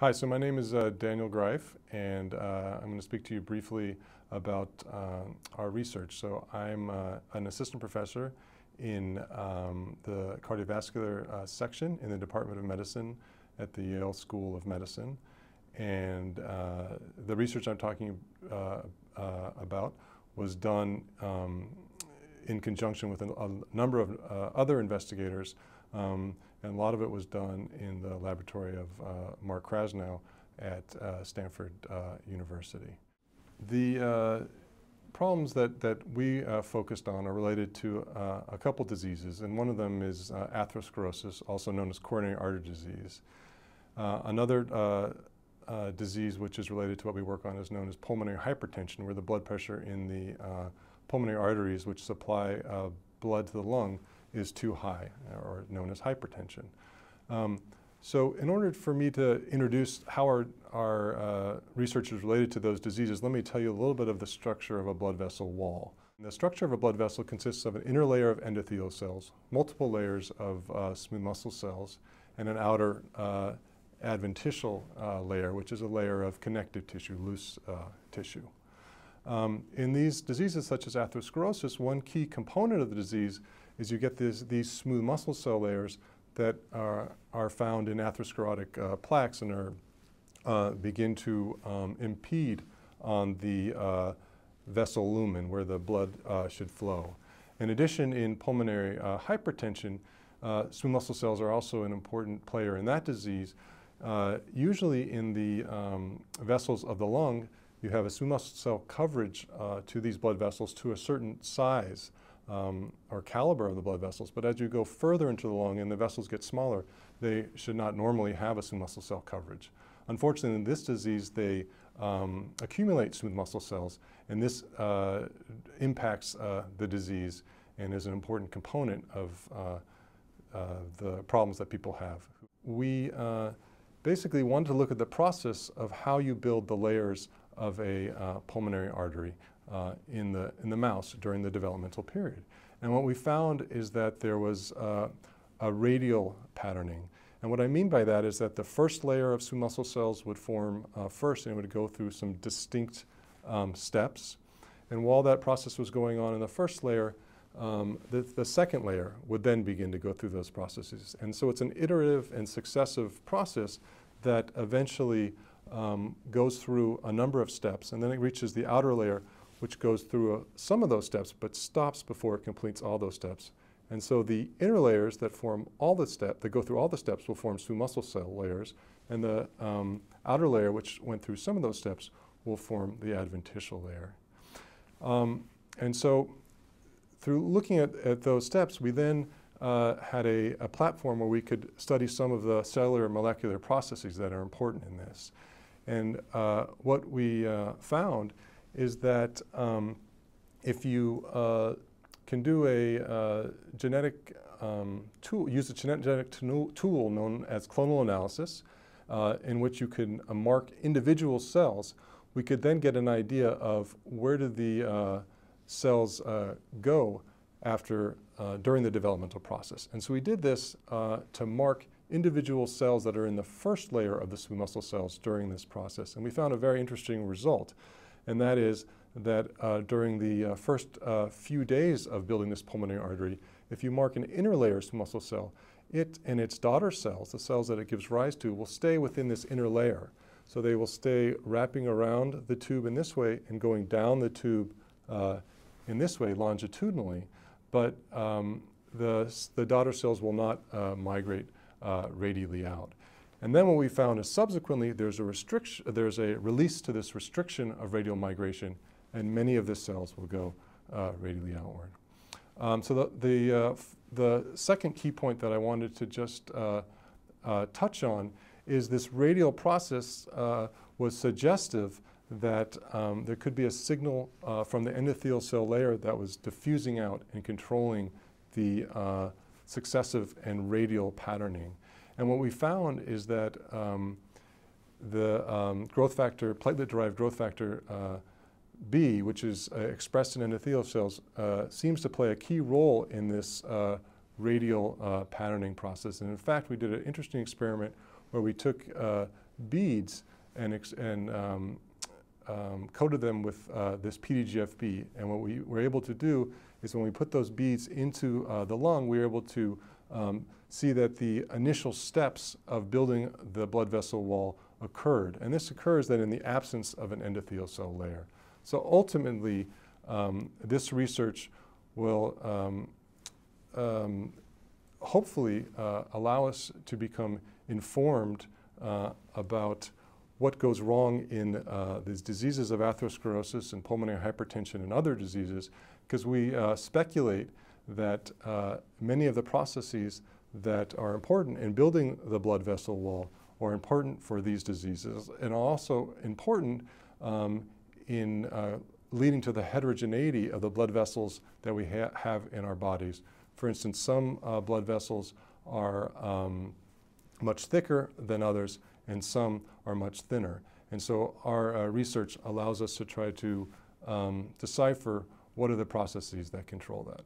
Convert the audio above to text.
Hi, so my name is uh, Daniel Greif, and uh, I'm going to speak to you briefly about uh, our research. So I'm uh, an assistant professor in um, the cardiovascular uh, section in the Department of Medicine at the Yale School of Medicine. And uh, the research I'm talking about was done um, in conjunction with a, a number of other investigators um, and a lot of it was done in the laboratory of uh, Mark Krasnow at uh, Stanford uh, University. The uh, problems that, that we uh, focused on are related to uh, a couple diseases, and one of them is atherosclerosis, also known as coronary artery disease. another disease which is related to what we work on is known as pulmonary hypertension, where the blood pressure in the pulmonary arteries which supply blood to the lung is too high, or known as hypertension. Um, so in order for me to introduce how our, our uh, research is related to those diseases, let me tell you a little bit of the structure of a blood vessel wall. The structure of a blood vessel consists of an inner layer of endothelial cells, multiple layers of uh, smooth muscle cells, and an outer uh, adventitial uh, layer, which is a layer of connective tissue, loose uh, tissue. Um, in these diseases such as atherosclerosis, one key component of the disease is you get these smooth muscle cell layers that are, are found in atherosclerotic uh, plaques and are, uh, begin to um, impede on the uh, vessel lumen where the blood uh, should flow. In addition, in pulmonary uh, hypertension, uh, smooth muscle cells are also an important player in that disease. usually in the um, vessels of the lung, you have a smooth muscle cell coverage to these blood vessels to a certain size um, or caliber of the blood vessels. But as you go further into the lung and the vessels get smaller, they should not normally have a smooth muscle cell coverage. Unfortunately, in this disease, they um, accumulate smooth muscle cells, and this uh, impacts uh, the disease and is an important component of uh, uh the problems that people have. We uh, basically wanted to look at the process of how you build the layers of a uh, pulmonary artery uh, in, the, in the mouse during the developmental period. And what we found is that there was uh, a radial patterning. And what I mean by that is that the first layer of smooth muscle cells would form uh, first and it would go through some distinct um, steps. And while that process was going on in the first layer, um, the, the, second layer would then begin to go through those processes. And so it's an iterative and successive process that eventually um, goes through a number of steps and then it reaches the outer layer which goes through uh, some of those steps but stops before it completes all those steps. And so the inner layers that form all the steps, that go through all the steps will form smooth muscle cell layers, and the um, outer layer, which went through some of those steps, will form the adventitial layer. Um, and so through looking at, at those steps, we then uh, had a, a, platform where we could study some of the cellular and molecular processes that are important in this. And uh, what we uh, found is that um, if you uh, can do a uh, genetic um, tool, use a genetic tool known as clonal analysis, uh, in which you can uh, mark individual cells, we could then get an idea of where did the cells go after, during the developmental process. And so we did this to mark individual cells that are in the first layer of the smooth muscle cells during this process. And we found a very interesting result and that is that uh, during the uh, first uh, few days of building this pulmonary artery, if you mark an inner layer smooth muscle cell, it and its daughter cells, the cells that it gives rise to, will stay within this inner layer. So they will stay wrapping around the tube in this way and going down the tube uh, in this way longitudinally, but um, the, the daughter cells will not uh, migrate uh, radially out. And then what we found is subsequently there's a restriction, there's a release to this restriction of radial migration, and many of the cells will go uh, radially outward. Um, so the, the, uh, the second key point that I wanted to just uh, uh touch on is this radial process uh, was suggestive that um, there could be a signal uh, from the endothelial cell layer that was diffusing out and controlling the successive and radial patterning. And what we found is that um, the um, growth factor, platelet-derived growth factor uh, B, which is uh, expressed in endothelial cells, uh, seems to play a key role in this uh, radial uh, patterning process. And in fact, we did an interesting experiment where we took uh, beads and, and um, um, coated them with uh, this PDGFB. And what we were able to do is when we put those beads into uh, the lung, we were able to um, see that the initial steps of building the blood vessel wall occurred. And this occurs then in the absence of an endothelial cell layer. So ultimately, um, this research will um, um, hopefully uh, allow us to become informed uh, about what goes wrong in uh, these diseases of atherosclerosis and pulmonary hypertension and other diseases, because we uh, speculate that uh, many of the processes that are important in building the blood vessel wall are important for these diseases and also important um, in uh, leading to the heterogeneity of the blood vessels that we ha have in our bodies. For instance, some uh, blood vessels are um, much thicker than others, and some are much thinner. And so our uh, research allows us to try to um, decipher what are the processes that control that.